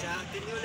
Jangan tinggal